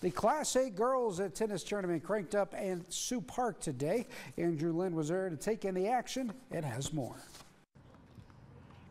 The Class A girls at tennis tournament cranked up in Sioux Park today. Andrew Lynn was there to take in the action and has more.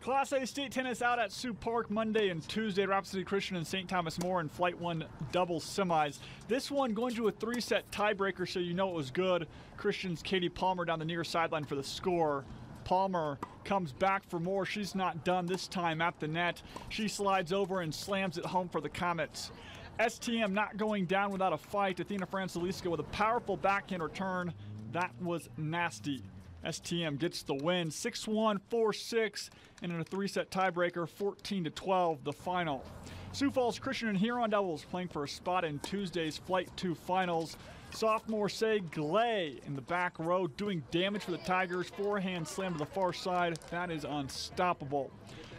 Class A state tennis out at Sioux Park Monday and Tuesday. Rapid City Christian and St. Thomas More in Flight 1 double semis. This one going to a three set tiebreaker, so you know it was good. Christian's Katie Palmer down the near sideline for the score. Palmer comes back for more. She's not done this time at the net. She slides over and slams it home for the Comets. STM not going down without a fight. Athena Francilisco with a powerful backhand return. That was nasty. STM gets the win 6 1, 4 6, and in a three set tiebreaker, 14 12, the final. Sioux Falls Christian and Huron Devils playing for a spot in Tuesday's Flight 2 finals. Sophomore Say Glay in the back row doing damage for the Tigers. Forehand slam to the far side. That is unstoppable.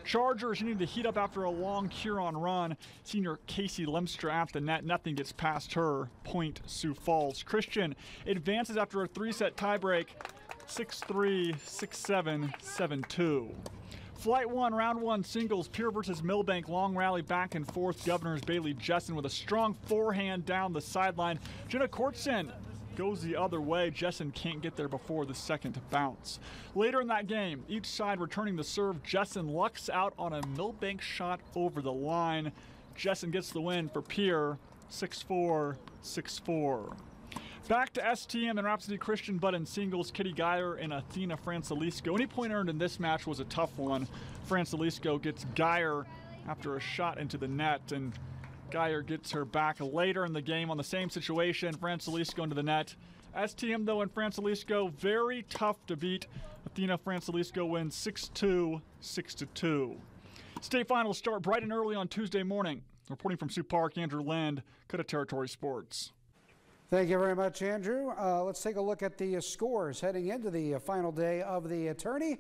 Chargers need to heat up after a long Huron run. Senior Casey Lemstra at the net. Nothing gets past her. Point Sioux Falls. Christian advances after a three set tiebreak 6 3, 6 7, 7 2. Flight 1, round 1 singles, Pierre versus Milbank, long rally back and forth. Governors Bailey Jessen with a strong forehand down the sideline. Jenna Kortsen goes the other way. Jessen can't get there before the second bounce. Later in that game, each side returning the serve. Jessen lucks out on a Milbank shot over the line. Jessen gets the win for Pierre 6 4, 6 4. Back to STM and Rapid City Christian, but in singles, Kitty Geyer and Athena Francilisco. Any point earned in this match was a tough one. Francilisco gets Geyer after a shot into the net, and Geyer gets her back later in the game on the same situation. Francilisco into the net. STM, though, and Francilisco, very tough to beat. Athena Francilisco wins 6 2, 6 2. State finals start bright and early on Tuesday morning. Reporting from Sioux Park, Andrew Land, KOTA Territory Sports. Thank you very much, Andrew. Uh, let's take a look at the uh, scores heading into the uh, final day of the attorney.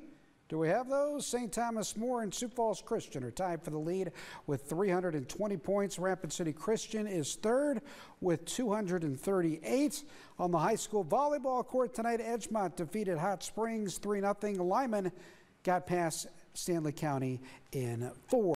Do we have those? St. Thomas More and Sioux Falls Christian are tied for the lead with 320 points. Rapid City Christian is third with 238. On the high school volleyball court tonight, Edgemont defeated Hot Springs 3 0. Lyman got past Stanley County in four.